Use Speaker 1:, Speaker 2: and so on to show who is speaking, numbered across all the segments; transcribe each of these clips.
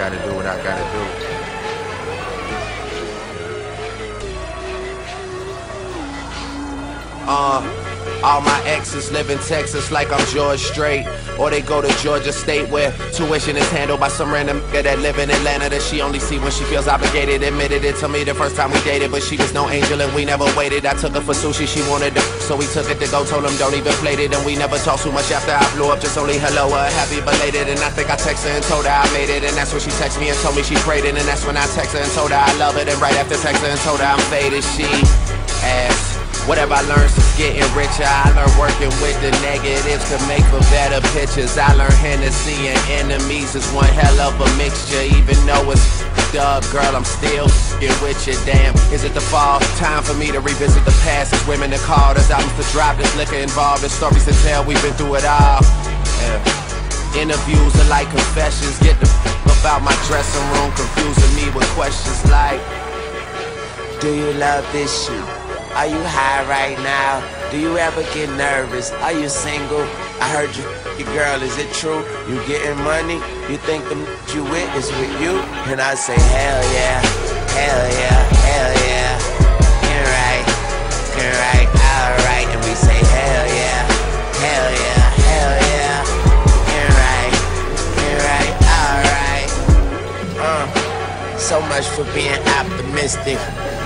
Speaker 1: gotta do what I gotta do. Uh, all my exes live in Texas like I'm George Strait. Or they go to Georgia State where tuition is handled by some random nigga that live in Atlanta that she only see when she feels obligated. Admitted it to me the first time we dated, but she was no angel and we never waited. I took her for sushi, she wanted to, so we took it to go. Told him don't even play it, and we never talked too much after I blew up. Just only hello, uh, happy belated. And I think I texted her and told her I made it, and that's when she texted me and told me she prayed it, and that's when I texted her and told her I love it. And right after texting her and told her I'm faded, she asked. Whatever I learned since getting richer, I learned working with the negatives to make for better pictures. I learned Hennessy and enemies is one hell of a mixture. Even though it's up, girl, I'm still f***ing with you. Damn, is it the fall? Time for me to revisit the past. It's women that called us, albums to drop, there's liquor involved, there's stories to tell. We've been through it all. Yeah. Interviews are like confessions. Get the f about my dressing room, confusing me with questions like, Do you love this shit? Are you high right now? Do you ever get nervous? Are you single? I heard you, your girl, is it true? You getting money? You think the you with is with you? And I say, hell yeah, hell yeah, hell yeah. You're right, you're right, alright. And we say, hell yeah, hell yeah, hell yeah. You're right, you're right, alright. Uh, so much for being optimistic.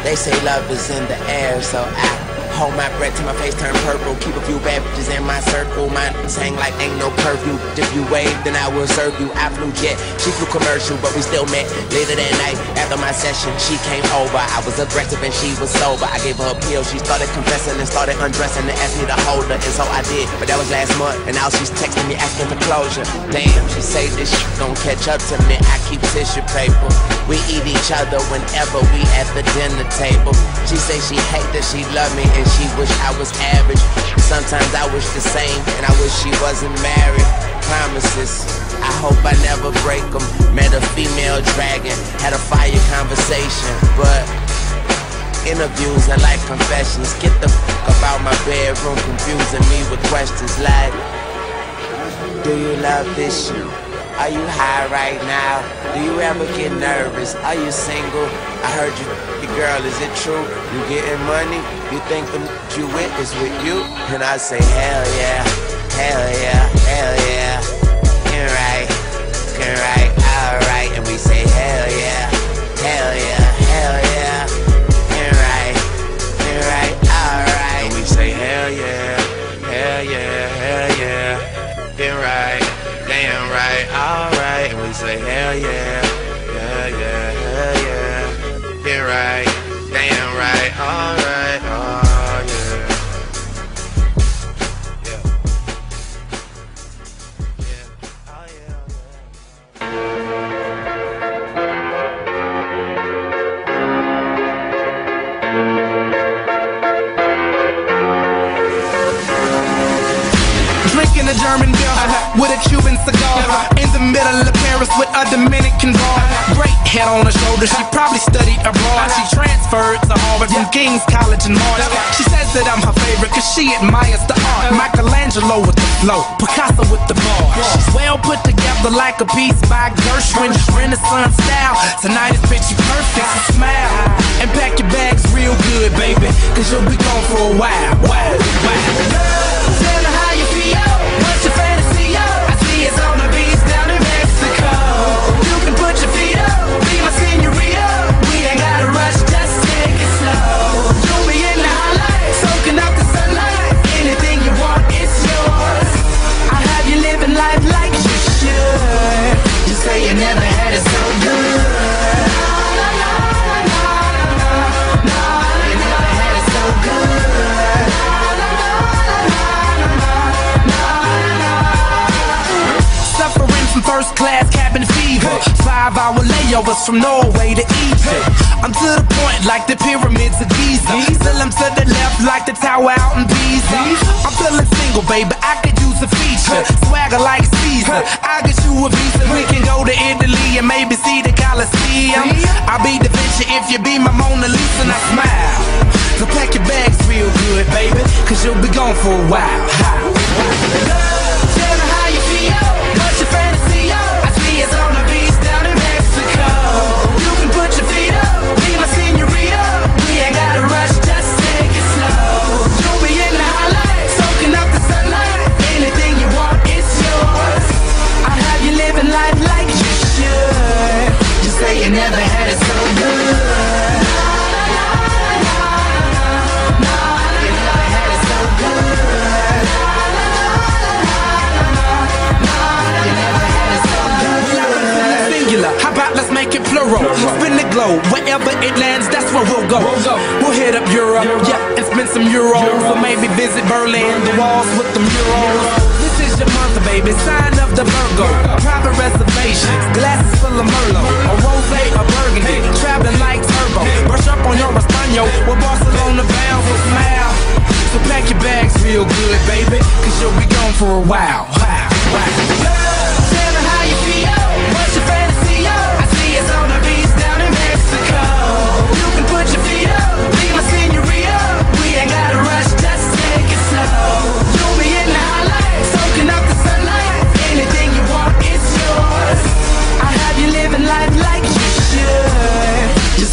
Speaker 1: They say love is in the air, so I hold my breath till my face turn purple. Keep a few bad bitches in my circle. My Mine hang like ain't no curfew. If you wave, then I will serve you. I flew jet, she flew commercial, but we still met. Later that night, after my session, she came over. I was aggressive and she was sober. I gave her a pill. She started confessing and started undressing and asked me to hold her, and so I did. But that was last month, and now she's texting me asking for closure. Damn, she say this shit gon' catch up to me. I keep tissue paper. We eat each other whenever we at the dinner table. She say she hate that she love me and she wish I was average. Sometimes I wish the same and I wish she wasn't married. Promises, I hope I never break them. Met a female dragon, had a fire conversation, but interviews are like confessions. Get the fuck about my bedroom, confusing me with questions like, Do you love this shit? Are you high right now? Do you ever get nervous? Are you single? I heard you, girl, is it true? You getting money? You think the you with is with you? And I say, hell yeah, hell yeah, hell yeah. You're right, you're right, alright. And we say, hell yeah, hell yeah, hell yeah. You're right, you're right, alright. And we say, hell yeah, hell yeah, hell yeah. You're right damn right, alright. And we say, hell yeah, right, damn right, alright, oh yeah. Yeah. Yeah, oh.
Speaker 2: Drinking a German beer uh-huh, with a Cuban cigar. Uh-huh, in the middle of Paris with a Dominican bar. Uh-huh. Head on her shoulder, she probably studied abroad. She transferred to Harvard from King's College in March. She says that I'm her favorite cause she admires the art. Michelangelo with the flow, Picasso with the bar. She's well put together like a piece by Gershwin. Renaissance style. Tonight is picture perfect, so smile. And pack your bags real good, baby. Cause you'll be gone for a while. Wow. Class cabin fever. Five hour layovers from Norway to Egypt. I'm to the point like the pyramids of Giza. Still I'm to the left like the tower out in Pisa. I'm feeling single, baby. I could use a feature. Swagger like Caesar. I get you a visa. We can go to Italy and maybe see the Colosseum. I'll be the Vinci if you be my Mona Lisa and I smile. So pack your bags real good, baby. Cause you'll be gone for a while. Euro. Spin the globe, wherever it lands, that's where we'll go. We'll hit up Europe, yeah, and spend some euros. Or maybe visit Berlin, the walls with the murals. This is your month, baby, sign of the Virgo. Private reservations,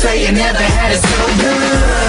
Speaker 2: say you never had it so good.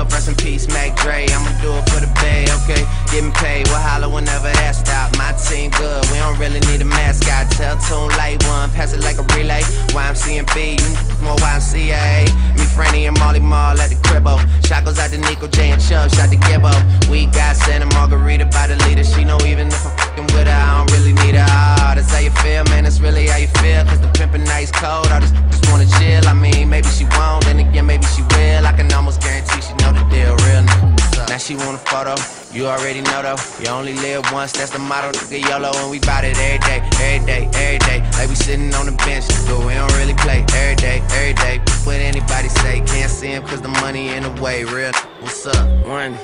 Speaker 3: 12, rest in peace, Mac Dre. I'ma do it for the bay, okay? Getting paid, we'll holler whenever that stop. My team good, we don't really need a mascot. Tell Tune Light One, pass it like a relay. YMC and B, you more YMCA. Me, Franny, and Molly Mall at the cribbo. Shot goes out to Nico, J, and Chubb, shot to Gibbo. We got Santa Margarita by the leader. She know even if I'm fucking with her, I don't really need her. Ah, how you feel, man. That's really how you feel. Cause the pimpin' nice cold. I just, just wanna chill. I mean, maybe she won't, then again, maybe she will. I can almost guarantee she know the deal, real nigga. Now she want a photo, you already know though. You only live once, that's the motto. Nigga YOLO, and we bout it every day, every day, every day. Like we sitting on the bench, but we don't really play every day, every day. What anybody say, can't see him cause the money in the way, real. What's up?
Speaker 1: One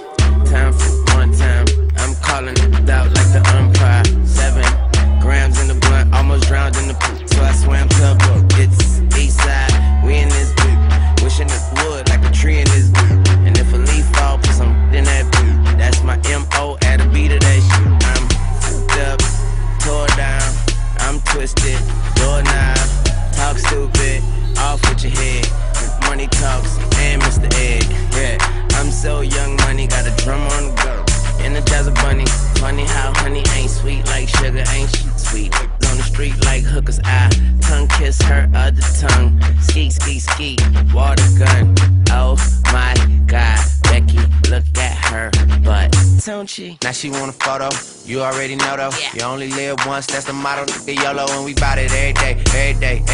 Speaker 1: time for one time. I'm calling it out like the umpire. Twisted, doorknob, talk stupid, off with your head. Money talks and Mr. Ed. Yeah, I'm so young, money got a drum on the go. Energize a bunny. Funny how honey ain't sweet like sugar, ain't she sweet? On the street like hookers, I tongue kiss her other tongue. Ski, ski, ski, water gun.
Speaker 3: Now she want a photo, you already know though.
Speaker 1: Yeah.
Speaker 3: You only live once, that's the motto. Nigga YOLO, and we bout it every day, every day, every